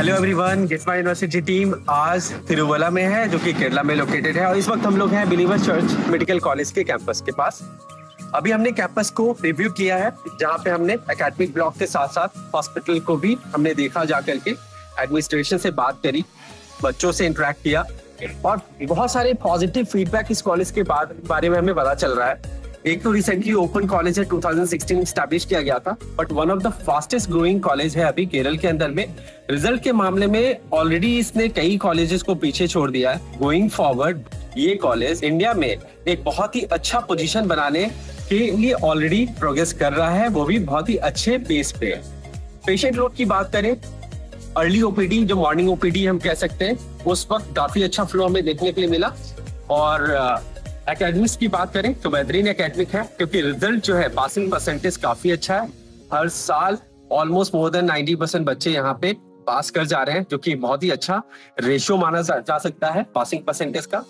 Hello everyone गिफ्मा university team आज तिरुवला में है, जो कि केरला में लोकेटेड है, और इस वक्त हम लोग हैं बिलीवर्स चर्च मेडिकल कॉलेज के कैंपस के पास। अभी हमने कैंपस को रिव्यू किया है, जहाँ पे हमने एकेडमिक ब्लॉक के साथ साथ हॉस्पिटल को भी हमने देखा जा करके एडमिनिस्ट्रेशन से बात करी, बच्चों से इंटरेक्ट किया, और बहुत सारे पॉजिटिव फीडबैक इस कॉलेज के बारे में हमें पता चल रहा है। एक तो रिसेंटली ओपन कॉलेज है 2016 स्टैब्लिश किया गया था but one of the fastest growing college है अभी केरल के अंदर में। रिज़ल्ट के मामले में ऑलरेडी इसने कई कॉलेजेस को पीछे छोड़ दिया है। गोइंग फॉरवर्ड ये कॉलेज इंडिया में एक बहुत ही अच्छा पोजीशन बनाने के लिए ऑलरेडी प्रोग्रेस कर रहा है। वो भी बहुत ही अच्छे बेस पे पेशेंट लोड की बात करें अर्ली ओपीडी जो मॉर्निंग ओपीडी हम कह सकते हैं, उस वक्त काफ़ी अच्छा फ्लो हमें देखने के लिए मिला। और एकेडमिक्स की बात करें तो बेहतरीन एकेडमिक है, क्योंकि रिज़ल्ट जो है पासिंग परसेंटेज काफ़ी अच्छा है। हर साल ऑलमोस्ट मोर देन 90 परसेंट बच्चे यहाँ पे पास कर जा रहे हैं, जो कि बहुत ही अच्छा रेशियो माना जा सकता है पासिंग परसेंटेज का।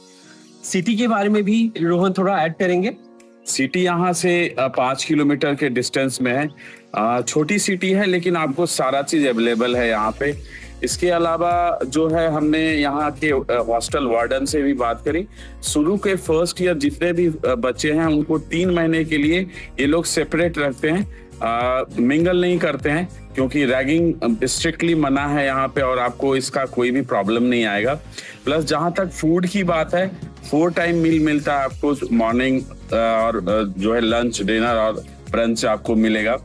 सिटी के बारे में भी रोहन थोड़ा ऐड करेंगे। सिटी यहाँ से पाँच किलोमीटर के डिस्टेंस में है। छोटी सिटी है, लेकिन आपको सारा चीज़ अवेलेबल है यहाँ पे। इसके अलावा जो है हमने यहाँ के हॉस्टल वार्डन से भी बात करी। शुरू के फ़र्स्ट ईयर जितने भी बच्चे हैं उनको तीन महीने के लिए ये लोग सेपरेट रखते हैं आ, मिंगल नहीं करते हैं क्योंकि रैगिंग स्ट्रिक्टली मना है यहाँ पे और आपको इसका कोई भी प्रॉब्लम नहीं आएगा। प्लस जहाँ तक फ़ूड की बात है फोर टाइम मील मिलता है आपको मॉर्निंग और जो है लंच डिनर और ब्रंच आपको मिलेगा।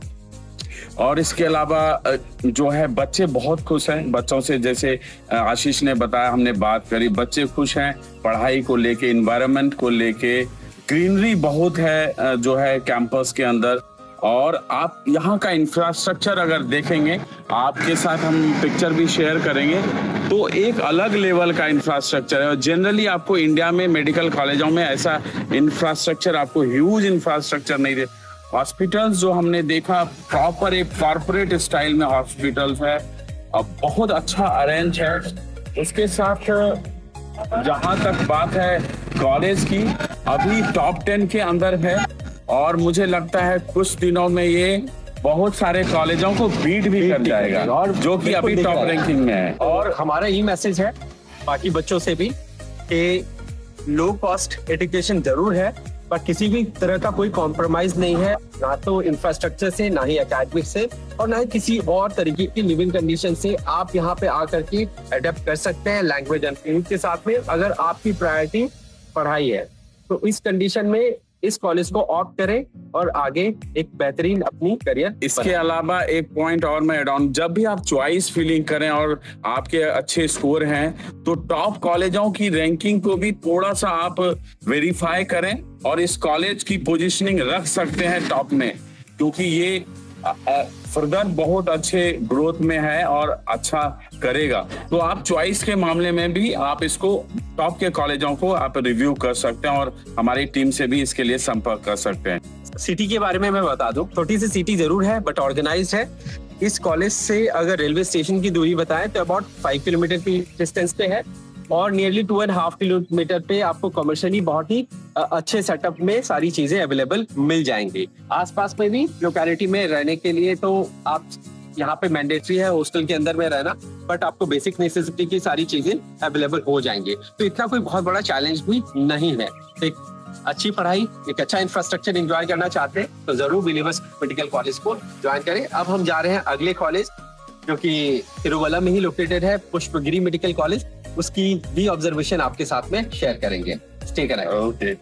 और इसके अलावा जो है, बच्चे बहुत खुश हैं। बच्चों से जैसे आशीष ने बताया, हमने बात करी, बच्चे खुश हैं पढ़ाई को लेके इन्वायरमेंट को लेके। ग्रीनरी बहुत है जो है कैंपस के अंदर। और आप यहाँ का इंफ्रास्ट्रक्चर अगर देखेंगे, आपके साथ हम पिक्चर भी शेयर करेंगे तो एक अलग लेवल का इंफ्रास्ट्रक्चर है। और जनरली आपको इंडिया में मेडिकल कॉलेजों में ऐसा इंफ्रास्ट्रक्चर आपको ह्यूज इंफ्रास्ट्रक्चर नहीं दे हॉस्पिटल्स जो हमने देखा प्रॉपर एक कॉर्पोरेट स्टाइल में हॉस्पिटल्स है। अब बहुत अच्छा अरेंज है। उसके साथ जहाँ तक बात है कॉलेज की अभी टॉप टेन के अंदर है। और मुझे लगता है कुछ दिनों में ये बहुत सारे कॉलेजों को बीट भी कर जाएगा और जो कि अभी टॉप रैंकिंग में है। और हमारा ये मैसेज है बाकी बच्चों से भी कि लो कॉस्ट एजुकेशन ज़रूर है। पर किसी भी तरह का कोई कॉम्प्रोमाइज नहीं है ना तो इंफ्रास्ट्रक्चर से ना ही अकेडमिक से और ना ही किसी और तरीके की लिविंग कंडीशन से आप यहाँ पे आकर के अडेप्ट कर सकते हैं लैंग्वेज एंड के साथ में अगर आपकी प्रायोरिटी पढ़ाई है। तो इस कंडीशन में इस कॉलेज को ऑप्ट करें और आगे एक बेहतरीन अपनी करियर इसके अलावा एक पॉइंट और मैं एड ऑन जब भी आप चॉइस फीलिंग करें और आपके अच्छे स्कोर हैं तो टॉप कॉलेजों की रैंकिंग को भी थोड़ा सा आप वेरीफाई करें। और इस कॉलेज की पोजिशनिंग रख सकते हैं टॉप में, क्योंकि ये फर्दर बहुत अच्छे ग्रोथ में है और अच्छा करेगा। तो आप चॉइस के मामले में भी आप इसको टॉप के कॉलेजों को आप रिव्यू कर सकते हैं और हमारी टीम से भी इसके लिए संपर्क कर सकते हैं। सिटी के बारे में मैं बता दूँ, छोटी सी सिटी ज़रूर है बट ऑर्गेनाइज है। इस कॉलेज से अगर रेलवे स्टेशन की दूरी बताएँ तो अबाउट फाइव किलोमीटर की डिस्टेंस पे है और nearly two and half kilometre पे आपको कमर्शियली बहुत ही अच्छे सेटअप में सारी चीज़ें अवेलेबल मिल जाएँगी। आसपास में भी लोकेलिटी में रहने के लिए तो आप यहाँ पे मैंडेटरी है हॉस्टल के अंदर में रहना बट आपको बेसिक नेसेसिटी की सारी चीज़ें अवेलेबल हो जाएँगे। तो इतना कोई बहुत बड़ा चैलेंज भी नहीं है। एक अच्छी पढ़ाई, एक अच्छा इंफ्रास्ट्रक्चर एंजॉय करना चाहते हैं तो ज़रूर बिलीवर्स मेडिकल कॉलेज को ज्वाइन करें। अब हम जा रहे हैं अगले कॉलेज जो कि तिरुवला में ही लोकेटेड है, पुष्पगिरी मेडिकल कॉलेज उसकी भी ऑब्जर्वेशन आपके साथ में शेयर करेंगे। स्टे करें ओके